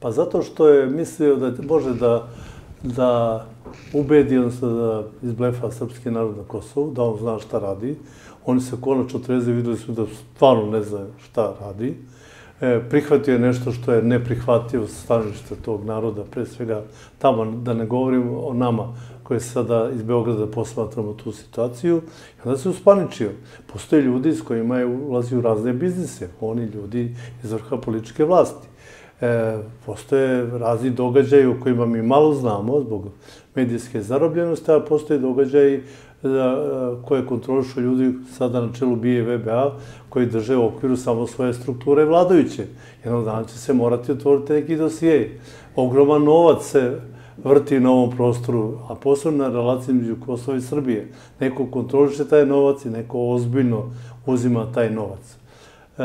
Pa zato što je mislio da može da, da ubedi, odnosno da izblefa srpski narod na Kosovu, da on zna šta radi. Oni se konačno treze videli su da stvarno ne zna šta radi. E, prihvatio je nešto što je neprihvatio stanovište tog naroda, pre svega tamo, da ne govorim o nama koji sada iz Beograda posmatramo tu situaciju. I onda se uspaničio. Postoje ljudi s kojima je ulazi u razne biznise. Oni ljudi iz vrha političke vlasti. E, postoje razni događaji o kojima mi malo znamo zbog medijske zarobljenosti, a postoje događaji e, koje kontrolišu ljudi sada na čelu BIE VBA, koji drže u okviru samo svoje strukture vladajuće. Jednog dana će se morati otvoriti neki dosije. Ogroman novac se vrti na ovom prostoru, a posebno na relaciji među Kosova i Srbije. Neko kontroliše taj novac i neko ozbiljno uzima taj novac. E,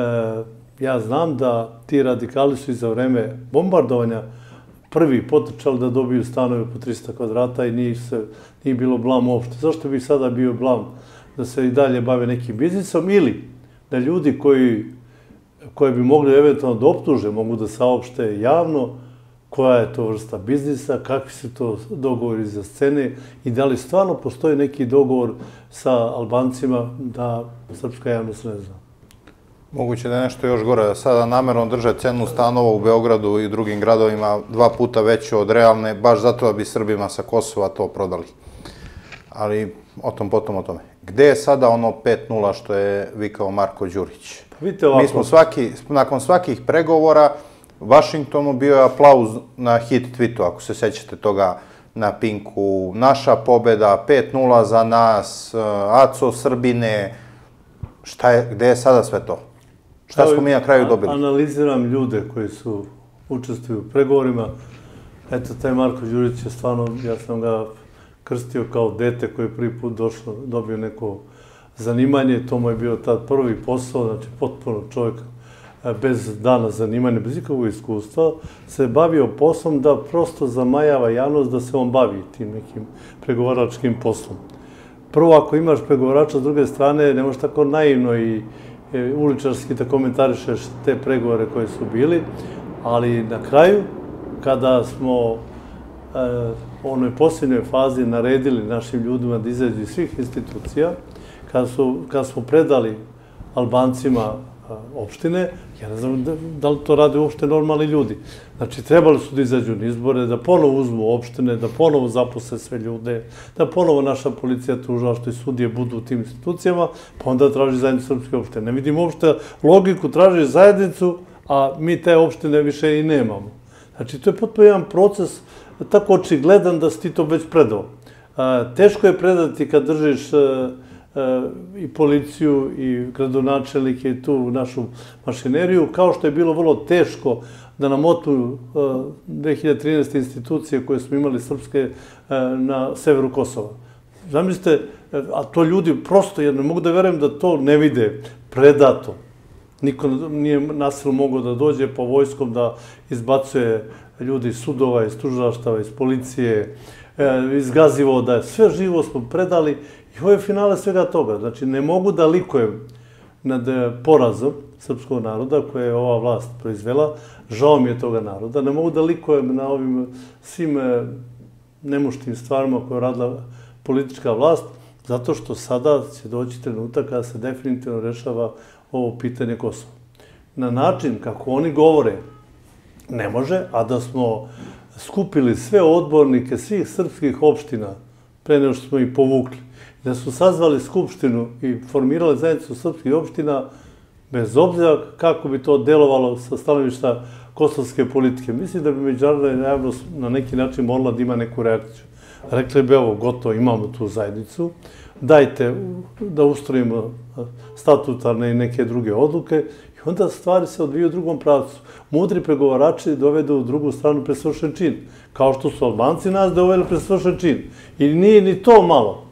ja znam da ti radikali su iza vreme bombardovanja prvi potrčali da dobiju stanove po 300 kvadrata i nije, se, nije bilo blam uopšte. Zašto bi sada bio blam da se i dalje bave nekim biznisom ili da ljudi koji, koje bi mogli eventualno da optuže, mogu da saopšte javno koja je to vrsta biznisa, kakvi su to dogovori za scene i da li stvarno postoji neki dogovor sa Albancima da srpska javnost ne zna. Moguće da je nešto još gore, da sada namjerno drže cenu stanova u Beogradu i drugim gradovima dva puta veće od realne, baš zato da bi Srbima sa Kosova to prodali. Ali o tom potom o tome. Gde je sada ono 5-0 što je vikao Marko Đurić? Pa vidite ovako. Mi smo svaki, nakon svakih pregovora, Vašingtonu bio je aplauz na hit tweetu, ako se sećate toga na Pinku. Naša pobjeda, 5-0 za nas, eh, Aco Srbine, šta je, gde je sada sve to? Šta smo mi na kraju dobili? Analiziram ljude koji su učestvuju u pregovorima. Eto, taj Marko Đurić je stvarno, ja sam ga krstio kao dete koji je prvi put došlo, dobio neko zanimanje. To mu je bio tad prvi posao, znači potpuno čovjek e, bez dana zanimanja, bez ikakvog iskustva, se bavio poslom da prosto zamajava javnost da se on bavi tim nekim pregovaračkim poslom. Prvo, ako imaš pregovarača s druge strane, ne možeš tako naivno i E, uličarski da komentarišeš te pregovore koje su bili, ali na kraju, kada smo e, u onoj posljednjoj fazi naredili našim ljudima da izađu iz svih institucija, kada, su, kada smo predali Albancima opštine, ja ne znam da li to rade uopšte normalni ljudi. Znači, trebali su da izađu na izbore, da ponovo uzmu opštine, da ponovo zaposle sve ljude, da ponovo naša policija tuža što i sudije budu u tim institucijama, pa onda traži zajednicu srpske opštine. Ne vidim uopšte logiku, traži zajednicu, a mi te opštine više i nemamo. Znači, to je potpuno jedan proces tako očigledan da si ti to već predao. Teško je predati kad držiš e, i policiju i gradonačelike i tu našu mašineriju, kao što je bilo vrlo teško da nam otuju e, 2013. institucije koje smo imali srpske e, na severu Kosova. Zamislite, e, a to ljudi prosto, jer ne mogu da verujem da to ne vide predato. Niko nije nasilno mogao da dođe po vojskom da izbacuje ljudi iz sudova, iz tužilaštava, iz policije, E, iz gazivoda. Sve živo smo predali I ovo je finale svega toga. Znači, ne mogu da likujem nad e, porazom srpskog naroda koje je ova vlast proizvela. Žao mi je toga naroda. Ne mogu da likujem na ovim svim e, nemuštim stvarima koje je radila politička vlast, zato što sada će doći trenutak kada se definitivno rešava ovo pitanje Kosova. Na način kako oni govore, ne može, a da smo skupili sve odbornike svih srpskih opština pre nego što smo ih povukli da su sazvali skupštinu i formirali zajednicu srpskih opština, bez obzira kako bi to delovalo sa stanovišta kosovske politike. Mislim da bi međunarodna javnost na neki način morala da ima neku reakciju. Rekli bi, ovo, gotovo, imamo tu zajednicu, dajte da ustrojimo statutarne i neke druge odluke onda stvari se odviju u drugom pravcu. Mudri pregovarači dovedu u drugu stranu presvršen čin, kao što su Albanci nas doveli presvršen čin. I nije ni to malo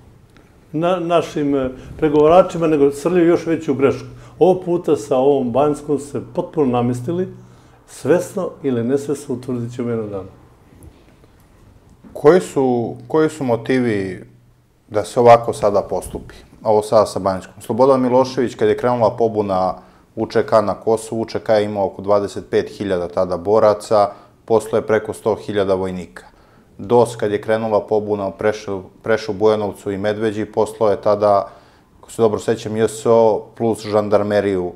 na, našim eh, pregovaračima, nego srljaju još veću grešku. Ovo puta sa ovom banjskom se potpuno namestili, svesno ili nesvesno utvrdit ćemo jednog dana. Koji su, koji su motivi da se ovako sada postupi? Ovo sada sa Banjskom. Slobodan Milošević, kad je krenula pobuna UČK na Kosovu, UČK je imao oko 25.000 tada boraca, poslo je preko 100.000 vojnika. DOS, kad je krenula pobuna, prešao, prešao Bujanovcu i Medveđi, poslo je tada, ako se dobro sećam, JSO plus žandarmeriju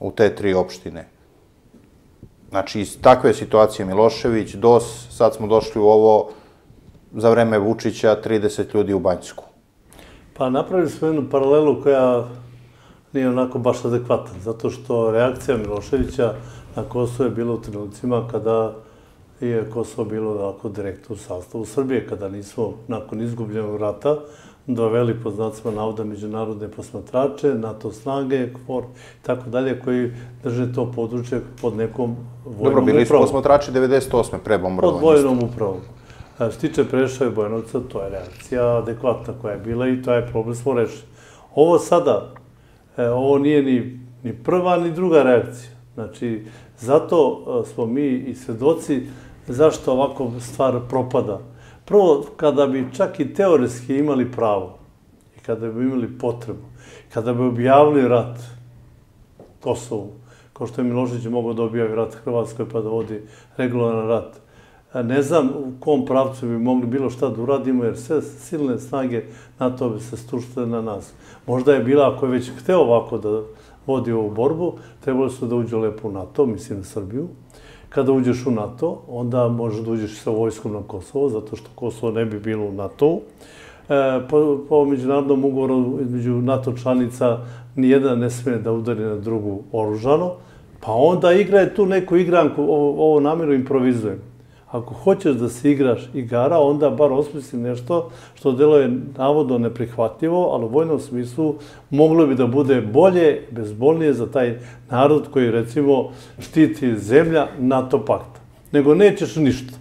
u te tri opštine. Znači, iz takve situacije Milošević, DOS, sad smo došli u ovo, za vreme Vučića, 30 ljudi u Banjsku. Pa napravili smo jednu paralelu koja nije onako baš adekvatan, zato što reakcija Miloševića na Kosovo je bila u trenucima kada je Kosovo bilo ovako direktno u sastavu Srbije, kada nismo nakon izgubljenog rata doveli pod znacima navoda međunarodne posmatrače, NATO snage, KFOR i tako dalje, koji drže to područje pod nekom vojnom upravom. Dobro, bili su posmatrači 98. pre bombardovanja. Pod vojnom upravom. Što tiče Prešava i Bojnovca, to je reakcija adekvatna koja je bila i to je problem smo rešili. Ovo sada, e, ovo nije ni, ni prva ni druga reakcija. Znači, zato e, smo mi i svedoci zašto ovako stvar propada. Prvo, kada bi čak i teoretski imali pravo i kada bi imali potrebu, kada bi objavili rat Kosovu, kao što je Milošić mogao da objavi rat Hrvatskoj pa da vodi regularan rat, ne znam u kom pravcu bi mogli bilo šta da uradimo, jer sve silne snage na to bi se stuštile na nas. Možda je bila, ako je već hteo ovako da vodi ovu borbu, trebalo su da uđe lepo u NATO, mislim na Srbiju. Kada uđeš u NATO, onda možeš da uđeš sa vojskom na Kosovo, zato što Kosovo ne bi bilo u NATO. E, po, po međunarodnom ugovoru između NATO članica nijedna ne smije da udari na drugu oružano, pa onda igra tu neku igranku, ovo, ovo namjeru improvizujem ako hoćeš da se igraš igara, onda bar osmisli nešto što delo je navodno neprihvatljivo, ali u vojnom smislu moglo bi da bude bolje, bezbolnije za taj narod koji recimo štiti zemlja NATO pakta. Nego nećeš ništa.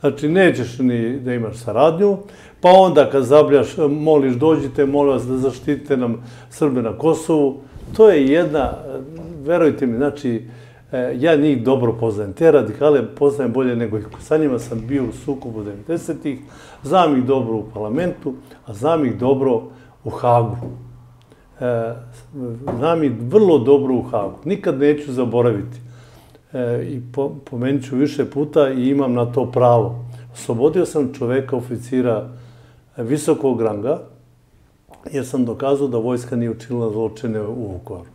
Znači, nećeš ni da imaš saradnju, pa onda kad zabljaš, moliš, dođite, molim vas da zaštite nam Srbe na Kosovu. To je jedna, verujte mi, znači, E, ja njih dobro poznajem. Te radikale poznajem bolje nego ih. Sa njima sam bio u sukobu 90-ih, znam ih dobro u parlamentu, a znam ih dobro u Hagu. E, znam ih vrlo dobro u Hagu. Nikad neću zaboraviti. E, I pomenit ću više puta i imam na to pravo. Oslobodio sam čoveka, oficira visokog ranga, jer sam dokazao da vojska nije učinila zločine u Vukovaru.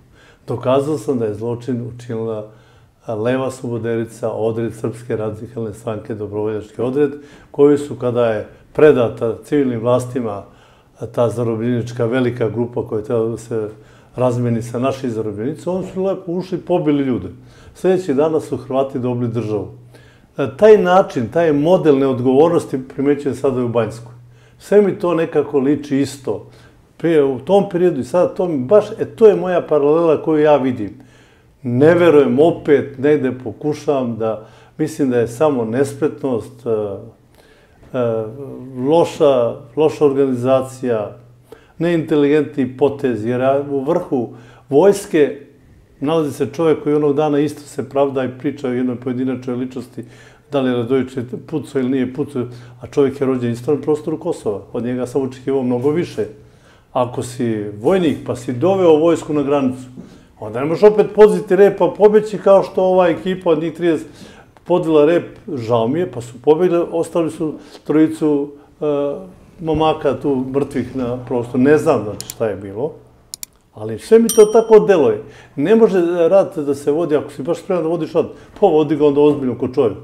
Dokazao sam da je zločin učinila Leva Sloboderica, odred Srpske radikalne stranke, dobrovoljački odred, koji su, kada je predata civilnim vlastima ta zarobljenička velika grupa koja je trebala da se razmeni sa našim zarobljenicom, oni su lepo ušli i pobili ljude. Sljedeći dana su Hrvati dobili državu. E, taj način, taj model neodgovornosti primećujem sada u Banjskoj. Sve mi to nekako liči isto. Prije, u tom periodu i sada to mi baš, e, to je moja paralela koju ja vidim ne verujem opet, negde pokušavam da, mislim da je samo nespretnost, e, e, loša, loša organizacija, neinteligentni potez, jer u vrhu vojske nalazi se čovjek koji onog dana isto se pravda i priča o jednoj pojedinačnoj ličnosti, da li je Radović pucao ili nije pucao, a čovjek je rođen isto na prostoru Kosova. Od njega sam očekivao mnogo više. Ako si vojnik pa si doveo vojsku na granicu, Onda ne možeš opet poziti rep pa pobeći kao što ova ekipa od njih 30 podila rep, žao mi je, pa su pobegli, ostali su trojicu uh, momaka tu mrtvih na prostoru. Ne znam znači šta je bilo, ali sve mi to tako deluje. Ne može rat da se vodi, ako si baš spreman da vodiš rat, pa vodi ga onda ozbiljno ko čovjek.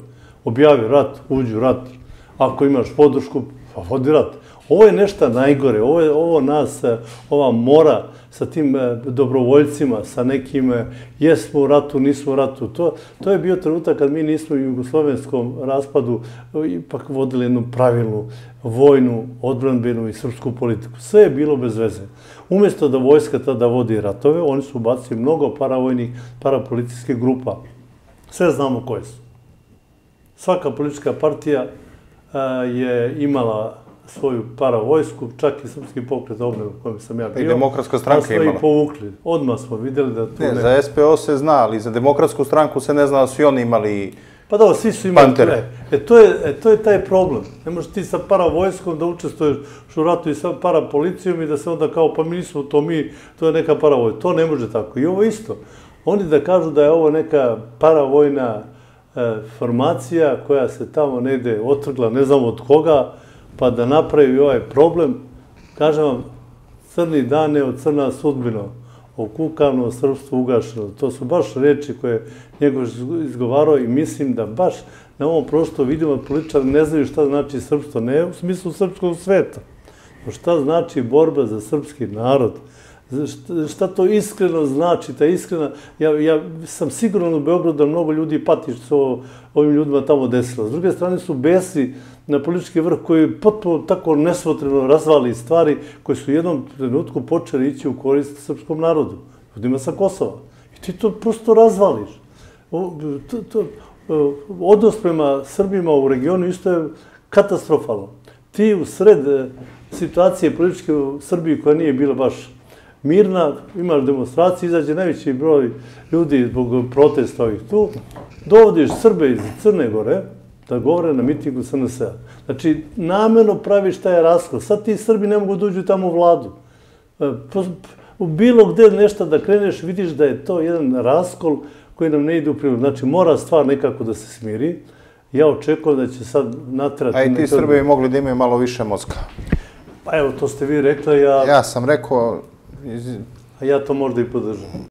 Objavi rat, uđu rat. Ako imaš podršku, pa vodi rat. Ovo je nešto najgore, ovo, je, ovo nas, e, ova mora, sa tim e, dobrovoljcima, sa nekim e, jesmo u ratu, nismo u ratu. To, to je bio trenutak kad mi nismo u jugoslovenskom raspadu ipak vodili jednu pravilnu vojnu, odbranbenu i srpsku politiku. Sve je bilo bez veze. Umjesto da vojska tada vodi ratove, oni su ubacili mnogo paravojnih, parapolicijskih grupa. Sve znamo koje su. Svaka politička partija je imala svoju paravojsku, čak i srpski pokret obnovu u kojem sam ja bio. I demokratska stranka imala. Pa i povukli. Odmah smo vidjeli da tu ne... Ne, za SPO se zna, ali za demokratsku stranku se ne zna da su i oni imali Pa da, svi su imali pantere. E, to je, e, to je taj problem. Ne možeš ti sa paravojskom da učestvuješ u ratu i sa parapolicijom i da se onda kao, pa mi nismo to mi, to je neka paravojska. To ne može tako. I ovo isto. Oni da kažu da je ovo neka paravojna e, formacija koja se tamo negde otrgla, ne znam od koga, pa da napravi ovaj problem. Kažem vam, crni dane od crna sudbina, okukano srpstvo ugašeno. To su baš reči koje njegov izgovarao i mislim da baš na ovom prostoru vidimo da političari ne znaju šta znači srpstvo, ne u smislu srpskog sveta. Šta znači borba za srpski narod? Šta to iskreno znači, ta iskrena... Ja, ja sam siguran u Beogradu da mnogo ljudi pati što ovim ljudima tamo desilo. S druge strane su besi na politički vrh koji potpuno tako nesvotreno razvali stvari koje su u jednom trenutku počeli ići u korist srpskom narodu, ljudima sa Kosova. I ti to prosto razvališ. O, to, to, odnos prema Srbima u regionu isto je katastrofalno. Ti u sred e, situacije političke u Srbiji koja nije bila baš mirna, imaš demonstracije, izađe najveći broj ljudi zbog protesta ovih tu, dovodiš Srbe iz Crne Gore da govore na mitingu SNS-a. Znači, namjerno praviš taj raskol. Sad ti Srbi ne mogu dođu tamo u vladu. E, u bilo gde nešto da kreneš, vidiš da je to jedan raskol koji nam ne ide u prilog. Znači, mora stvar nekako da se smiri. Ja očekujem da će sad natrati... A i ti Srbi mogli da imaju malo više mozga. Pa evo, to ste vi rekli, ja... Ja sam rekao... Ja to možda i podržam.